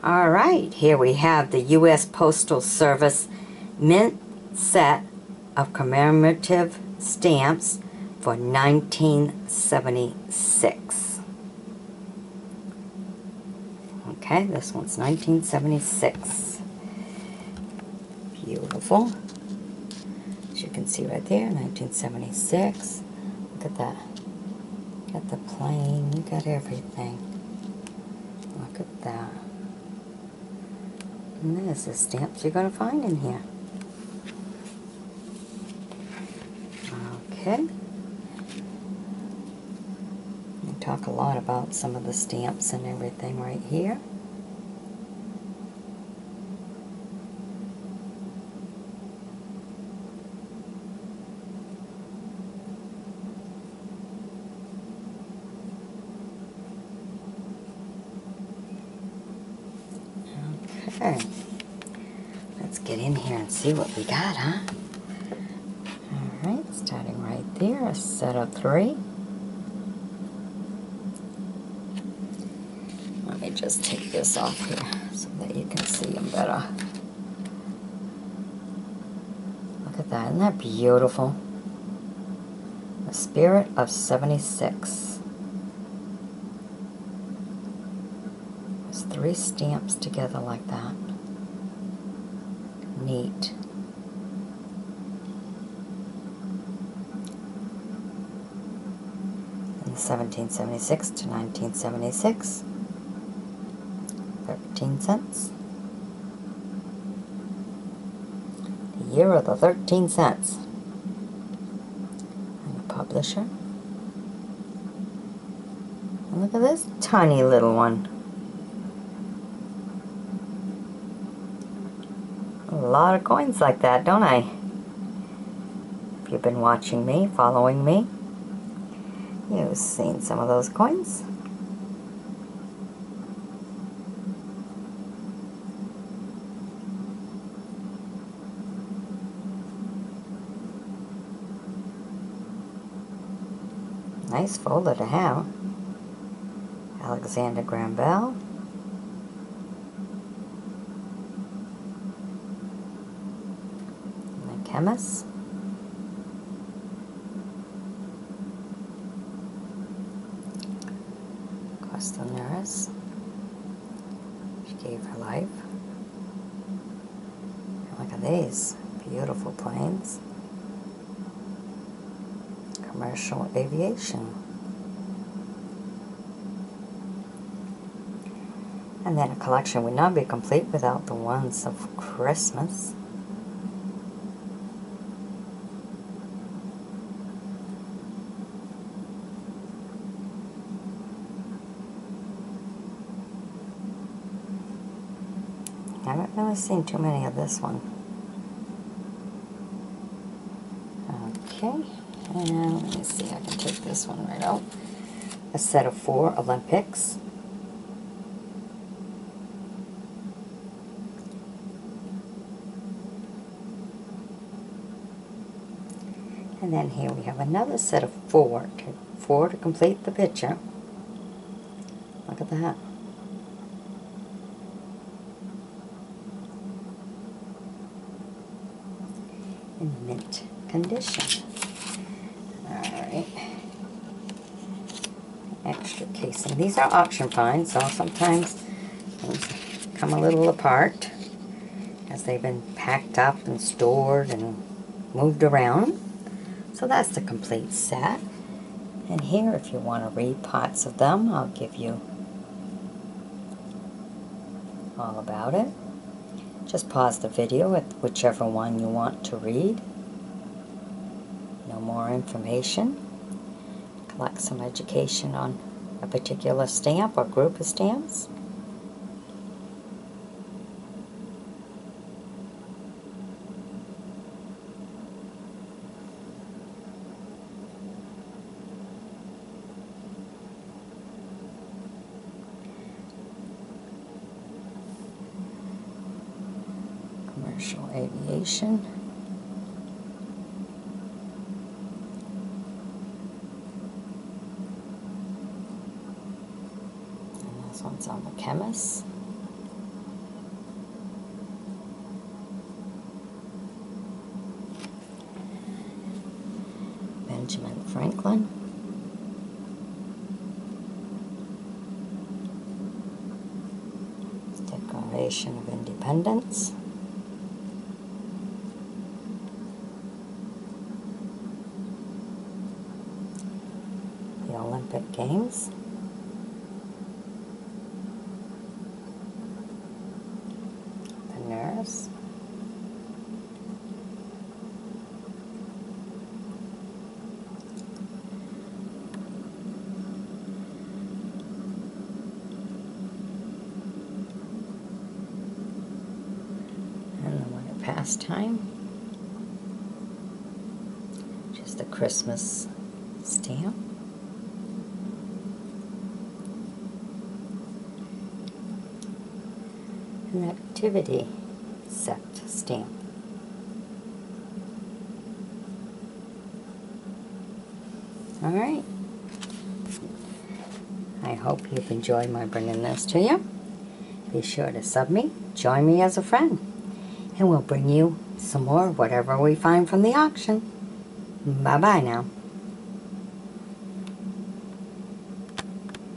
All right, here we have the U.S. Postal Service mint set of commemorative stamps for 1976. Okay, this one's 1976. Beautiful. As you can see right there, 1976. Look at that. Got the plane, you got everything. Look at that. And there's the stamps you're going to find in here. Okay. We talk a lot about some of the stamps and everything right here. Okay. Let's get in here and see what we got, huh? Alright, starting right there, a set of three. Let me just take this off here so that you can see them better. Look at that, isn't that beautiful? The Spirit of 76. There's three stamps together like that. Neat. In 1776 to 1976, 13 cents. The year of the 13 cents. And the publisher. And look at this tiny little one. A lot of coins like that, don't I? If you've been watching me, following me, you've seen some of those coins. Nice folder to have. Alexander Graham Bell. The chemist. Nurse. She gave her life. Look at these beautiful planes. Commercial aviation. And then a collection would not be complete without the ones of Christmas. I haven't really seen too many of this one. Okay, and let me see, I can take this one right out. A set of four Olympics. And then here we have another set of four, to, four to complete the picture. Look at that. In mint condition. Alright. Extra casing. These are auction finds, so sometimes things come a little apart as they've been packed up and stored and moved around. So that's the complete set. And here, if you want to read parts of them, I'll give you all about it. Just pause the video at whichever one you want to read. No more information. Collect some education on a particular stamp or group of stamps. aviation. And this one's on the chemist. Benjamin Franklin. Declaration of Independence. Olympic Games. The nurse. And winter pastime. Just a Christmas stamp. An activity set stamp. All right. I hope you've enjoyed my bringing this to you. Be sure to sub me, join me as a friend, and we'll bring you some more whatever we find from the auction. Bye bye now.